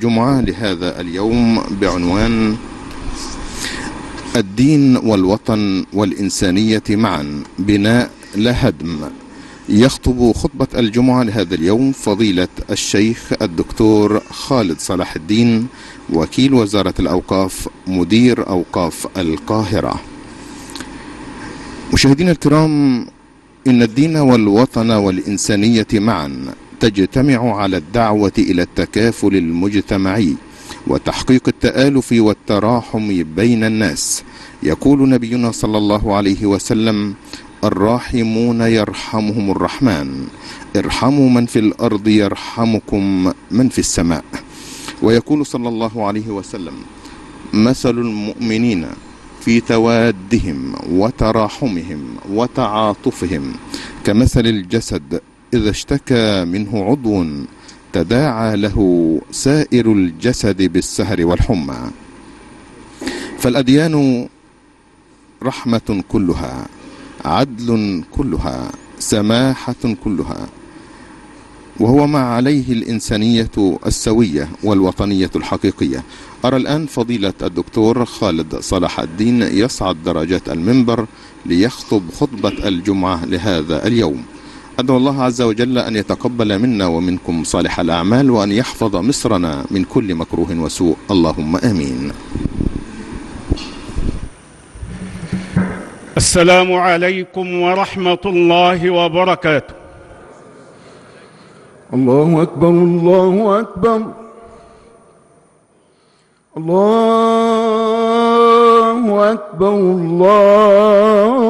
الجمعة لهذا اليوم بعنوان الدين والوطن والإنسانية معا بناء لا هدم يخطب خطبة الجمعة لهذا اليوم فضيلة الشيخ الدكتور خالد صلاح الدين وكيل وزارة الأوقاف مدير أوقاف القاهرة. مشاهدينا الكرام إن الدين والوطن والإنسانية معا. تجتمع على الدعوة إلى التكافل المجتمعي وتحقيق التآلف والتراحم بين الناس. يقول نبينا صلى الله عليه وسلم الراحمون يرحمهم الرحمن. ارحموا من في الأرض يرحمكم من في السماء. ويقول صلى الله عليه وسلم مثل المؤمنين في توادهم وتراحمهم وتعاطفهم كمثل الجسد إذا اشتكى منه عضو تداعى له سائر الجسد بالسهر والحمى. فالأديان رحمة كلها عدل كلها سماحة كلها. وهو ما عليه الإنسانية السوية والوطنية الحقيقية. أرى الآن فضيلة الدكتور خالد صلاح الدين يصعد درجات المنبر ليخطب خطبة الجمعة لهذا اليوم. أدعو الله عز وجل أن يتقبل منا ومنكم صالح الأعمال وأن يحفظ مصرنا من كل مكروه وسوء. اللهم آمين. السلام عليكم ورحمة الله وبركاته. الله أكبر الله أكبر. الله أكبر الله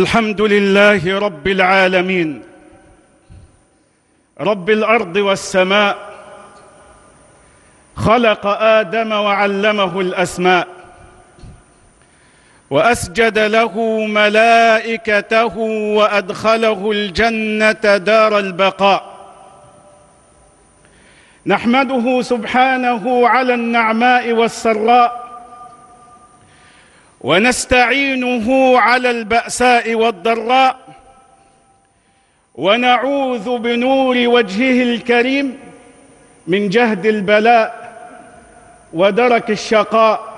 الحمد لله رب العالمين. رب الأرض والسماء. خلق آدم وعلمه الأسماء. وأسجد له ملائكته وأدخله الجنة دار البقاء. نحمده سبحانه على النعماء والسراء. ونستعينه على البأساء والضراء ونعوذ بنور وجهه الكريم من جهد البلاء ودرك الشقاء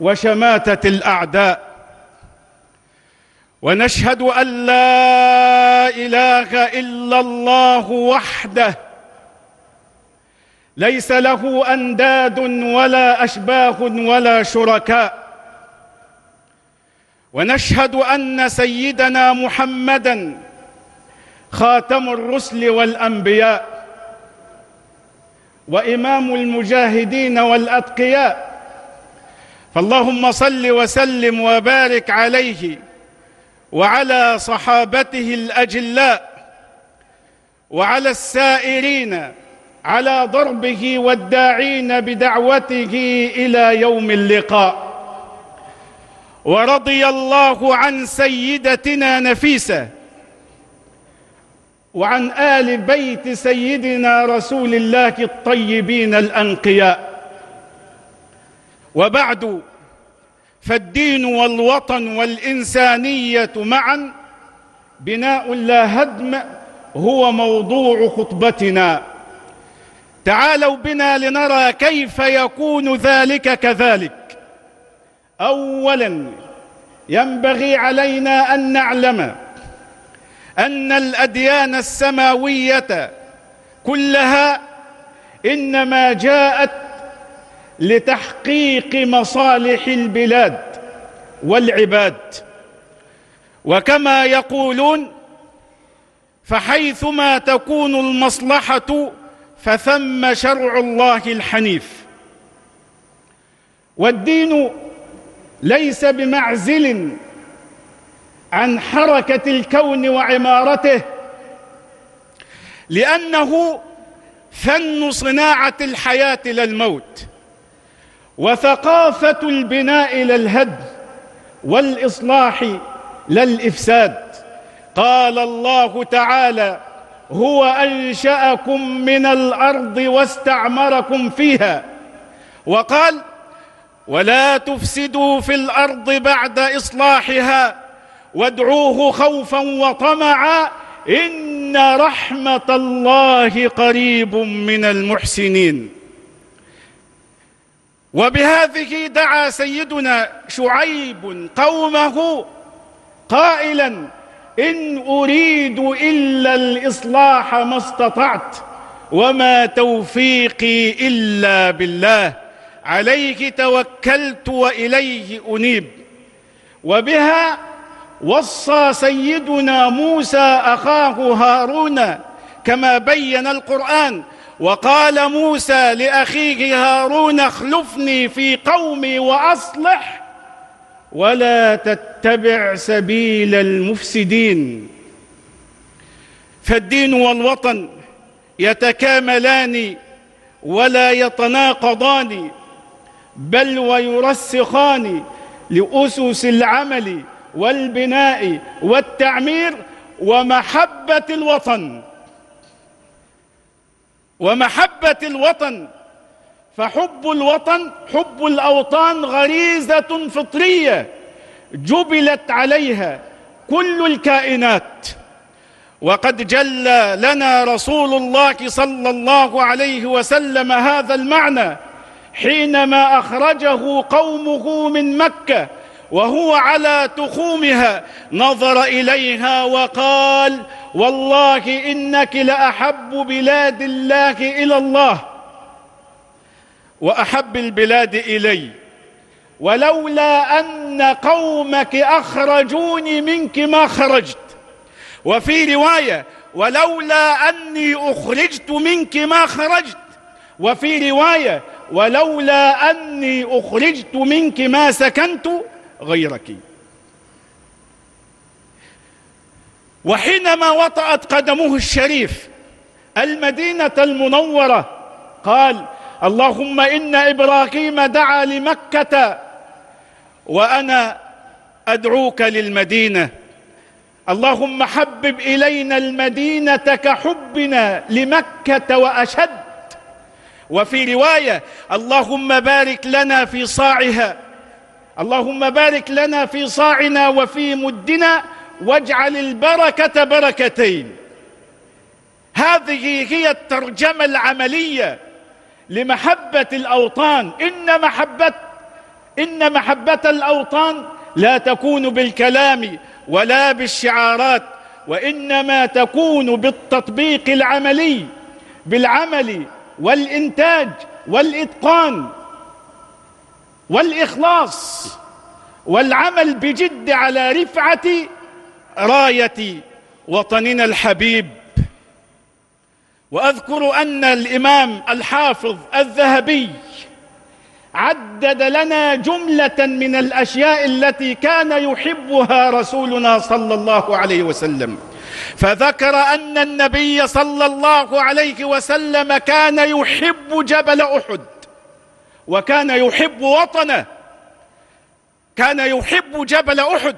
وشماتة الأعداء. ونشهد أن لا إله إلا الله وحده ليس له أنداد ولا أشباه ولا شركاء. ونشهد أن سيدنا محمدًا خاتم الرسل والأنبياء وإمام المجاهدين والأتقياء. فاللهم صل وسلم وبارك عليه وعلى صحابته الأجلاء وعلى السائرين على ضربه والداعين بدعوته إلى يوم اللقاء. ورضي الله عن سيدتنا نفيسة وعن آل بيت سيدنا رسول الله الطيبين الأنقياء. وبعد فالدين والوطن والإنسانية معا بناء لا هدم هو موضوع خطبتنا. تعالوا بنا لنرى كيف يكون ذلك كذلك. أولا ينبغي علينا أن نعلم أن الأديان السماوية كلها إنما جاءت لتحقيق مصالح البلاد والعباد. وكما يقولون فحيثما تكون المصلحة فثم شرع الله الحنيف. والدين ليس بمعزل عن حركة الكون وعمارته لأنه فن صناعة الحياة للموت وثقافة البناء للهدم والإصلاح للإفساد. قال الله تعالى هو أنشأكم من الأرض واستعمركم فيها. وقال ولا تفسدوا في الأرض بعد إصلاحها وادعوه خوفا وطمعا إن رحمة الله قريب من المحسنين. وبهذه دعا سيدنا شعيب قومه قائلا إن أريد إلا الإصلاح ما استطعت وما توفيقي إلا بالله. عليه توكلت وإليه أنيب. وبها وصى سيدنا موسى أخاه هارون كما بين القرآن وقال موسى لأخيه هارون اخلفني في قومي وأصلح ولا تتبع سبيل المفسدين. فالدين والوطن يتكاملان ولا يتناقضان بل ويرسخان لأسس العمل والبناء والتعمير ومحبة الوطن. ومحبة الوطن فحب الوطن حب الأوطان غريزة فطرية جبلت عليها كل الكائنات. وقد جل لنا رسول الله صلى الله عليه وسلم هذا المعنى حينما أخرجه قومه من مكة وهو على تخومها نظر إليها وقال والله إنك لأحب بلاد الله إلى الله. وأحب البلاد إلي. ولولا أن قومك أخرجوني منك ما خرجت. وفي رواية ولولا أني أخرجت منك ما خرجت. وفي رواية ولولا أني أخرجت منك ما سكنت غيرك. وحينما وطأت قدمه الشريف المدينة المنورة قال اللهم إن إبراهيم دعا لمكة وأنا أدعوك للمدينة. اللهم حبب إلينا المدينة كحبنا لمكة وأشد. وفي رواية اللهم بارك لنا في صاعها. اللهم بارك لنا في صاعنا وفي مدنا واجعل البركة بركتين. هذه هي الترجمة العملية لمحبة الأوطان. إن محبة إن محبة الأوطان لا تكون بالكلام ولا بالشعارات وإنما تكون بالتطبيق العملي بالعمل والإنتاج والإتقان والإخلاص والعمل بجد على رفعة راية وطننا الحبيب. وأذكر أن الإمام الحافظ الذهبي عدد لنا جملة من الأشياء التي كان يحبها رسولنا صلى الله عليه وسلم. فذكر أن النبي صلى الله عليه وسلم كان يحب جبل أحد وكان يحب وطنه. كان يحب جبل أحد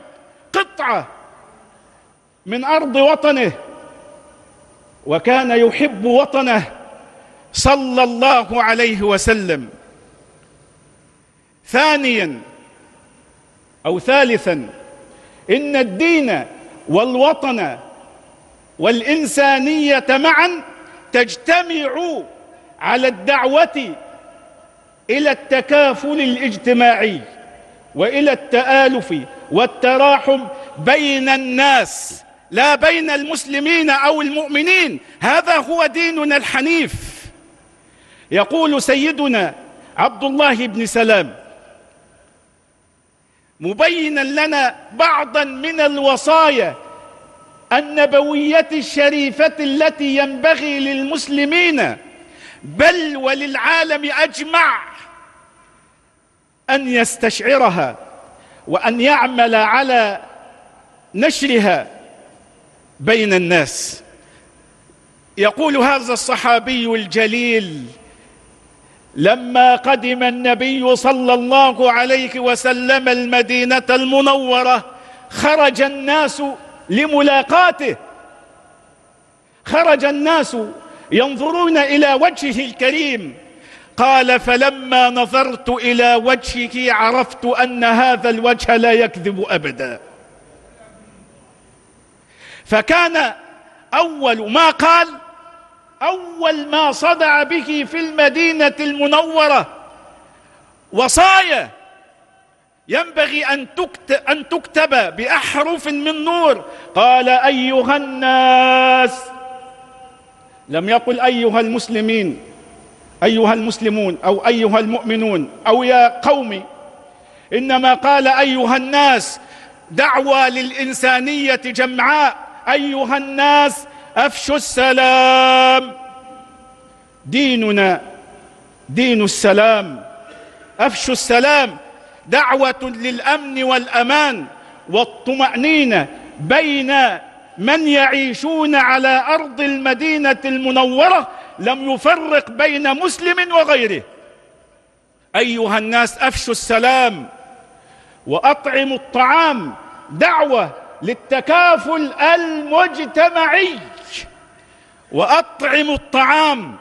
قطعة من أرض وطنه. وكان يحب وطنه صلى الله عليه وسلم. ثانيا أو ثالثا إن الدين والوطن والإنسانية معا تجتمع على الدعوة إلى التكافل الاجتماعي وإلى التآلف والتراحم بين الناس. لا بين المسلمين أو المؤمنين. هذا هو ديننا الحنيف. يقول سيدنا عبد الله بن سلام مبينا لنا بعضا من الوصايا النبوية الشريفة التي ينبغي للمسلمين بل وللعالم أجمع أن يستشعرها وأن يعمل على نشرها. بين الناس. يقول هذا الصحابي الجليل لما قدم النبي صلى الله عليه وسلم المدينة المنورة خرج الناس لملاقاته. خرج الناس ينظرون إلى وجهه الكريم. قال فلما نظرت إلى وجهه عرفت أن هذا الوجه لا يكذب أبدا. فكان أول ما قال أول ما صدع به في المدينة المنورة وصايا ينبغي أن تكتب, أن تكتب بأحرف من نور. قال أيها الناس لم يقل أيها المسلمين أيها المسلمون أو أيها المؤمنون أو يا قومي إنما قال أيها الناس دعوة للإنسانية جمعاء. أيها الناس أفشوا السلام. ديننا دين السلام. أفشوا السلام. دعوة للأمن والأمان والطمأنينة بين من يعيشون على أرض المدينة المنورة لم يفرق بين مسلم وغيره. أيها الناس أفشوا السلام وأطعموا الطعام. دعوة للتكافل المجتمعي وأطعموا الطعام.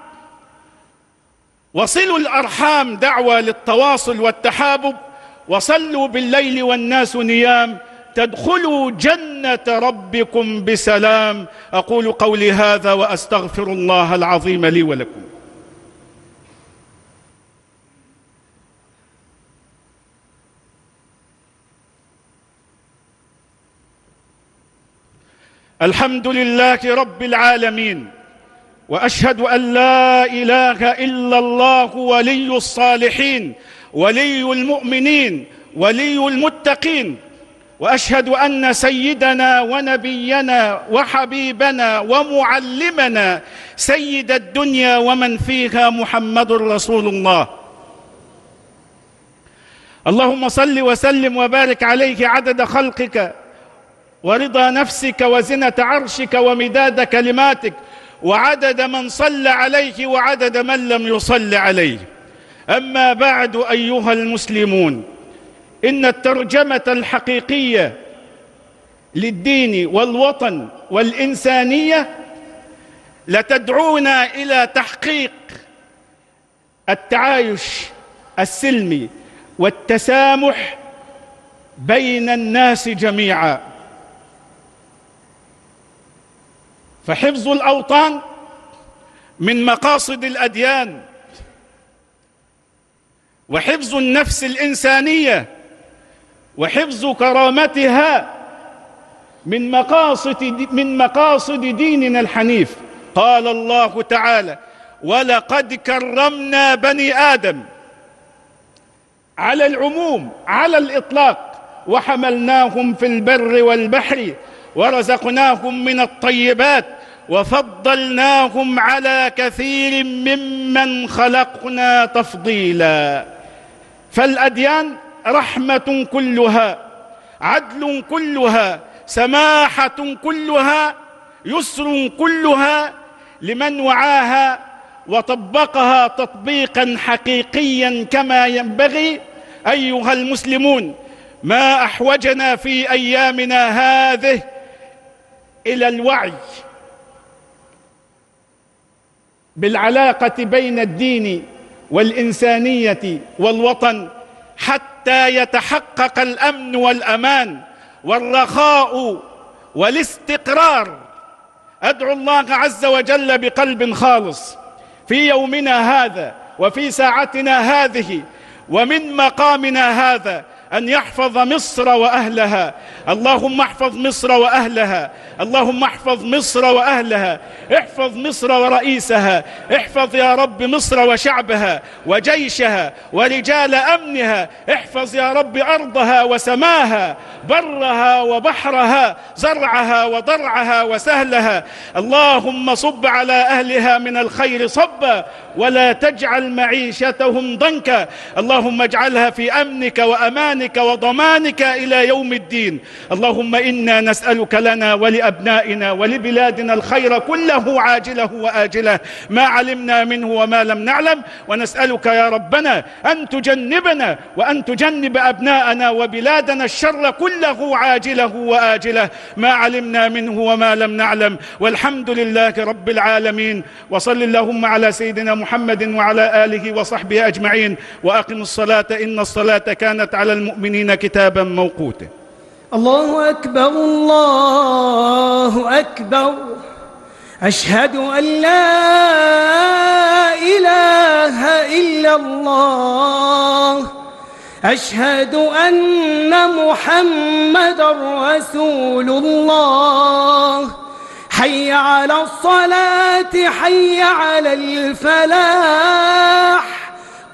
وصلوا الأرحام دعوة للتواصل والتحابب. وصلوا بالليل والناس نيام. تدخلوا جنة ربكم بسلام. أقول قولي هذا وأستغفر الله العظيم لي ولكم. الحمد لله رب العالمين وأشهد أن لا إله إلا الله ولي الصالحين ولي المؤمنين ولي المتقين وأشهد أن سيدنا ونبينا وحبيبنا ومعلمنا سيد الدنيا ومن فيها محمد رسول الله. اللهم صل وسلم وبارك عليه عدد خلقك ورضا نفسك وزنة عرشك ومداد كلماتك وعدد من صلى عليه وعدد من لم يصل عليه. أما بعد أيها المسلمون إن الترجمة الحقيقية للدين والوطن والإنسانية لتدعونا إلى تحقيق التعايش السلمي والتسامح بين الناس جميعا. فحفظ الأوطان من مقاصد الأديان وحفظ النفس الإنسانية وحفظ كرامتها من مقاصد من مقاصد ديننا الحنيف. قال الله تعالى ولقد كرمنا بني آدم على العموم على الإطلاق وحملناهم في البر والبحر ورزقناهم من الطيبات وفضلناهم على كثير ممن خلقنا تفضيلا. فالأديان رحمة كلها عدل كلها سماحة كلها يسر كلها لمن وعاها وطبقها تطبيقا حقيقيا كما ينبغي. أيها المسلمون ما أحوجنا في أيامنا هذه إلى الوعي بالعلاقة بين الدين والإنسانية والوطن حتى يتحقق الأمن والأمان والرخاء والاستقرار. أدعو الله عز وجل بقلب خالص في يومنا هذا وفي ساعتنا هذه ومن مقامنا هذا أن يحفظ مصر وأهلها. اللهم احفظ مصر وأهلها. اللهم احفظ مصر وأهلها. احفظ مصر ورئيسها. احفظ يا رب مصر وشعبها وجيشها ورجال أمنها. احفظ يا رب أرضها وسماها برها وبحرها زرعها وضرعها وسهلها. اللهم صب على أهلها من الخير صبا ولا تجعل معيشتهم ضنكا. اللهم اجعلها في أمنك وأمانك. وضمانك إلى يوم الدين. اللهم إنا نسألك لنا ولأبنائنا ولبلادنا الخير كله عاجله وآجله. ما علمنا منه وما لم نعلم. ونسألك يا ربنا أن تجنبنا وأن تجنب أبناءنا وبلادنا الشر كله عاجله وآجله. ما علمنا منه وما لم نعلم. والحمد لله رب العالمين. وصل اللهم على سيدنا محمد وعلى آله وصحبه أجمعين. وأقم الصلاة إن الصلاة كانت على المؤمنين كتابا موقوتا. الله أكبر الله أكبر. أشهد أن لا إله إلا الله. أشهد أن محمد رسول الله. حي على الصلاة حي على الفلاح.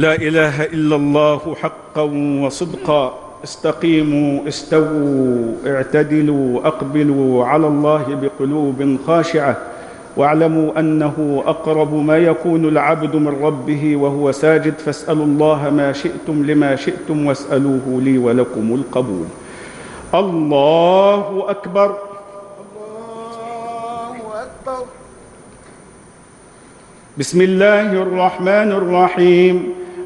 لا إله إلا الله حقا وصدقا. استقيموا استووا اعتدلوا أقبلوا على الله بقلوب خاشعة. واعلموا أنه أقرب ما يكون العبد من ربه وهو ساجد. فاسألوا الله ما شئتم لما شئتم واسألوه لي ولكم القبول. الله أكبر. بسم الله الرحمن الرحيم.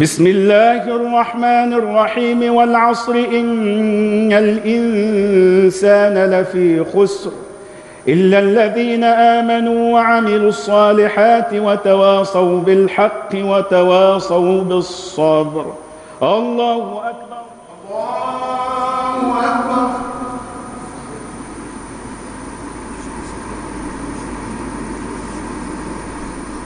بسم الله الرحمن الرحيم والعصر إن الإنسان لفي خسر إلا الذين آمنوا وعملوا الصالحات وتواصوا بالحق وتواصوا بالصبر. الله أكبر. الله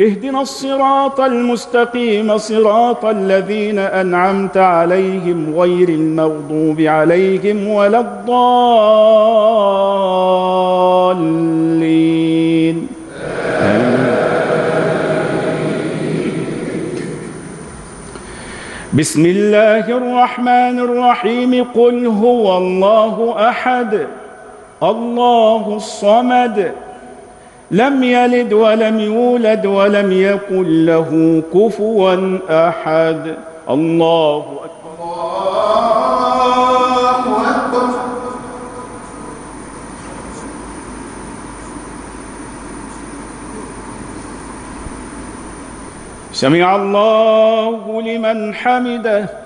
اهدنا الصراط المستقيم صراط الذين أنعمت عليهم غير المغضوب عليهم ولا الضالين. بسم الله الرحمن الرحيم. قل هو الله أحد الله الصمد لم يلد ولم يولد ولم يكن له كفوا أحد. الله أكبر. سمع الله لمن حمده.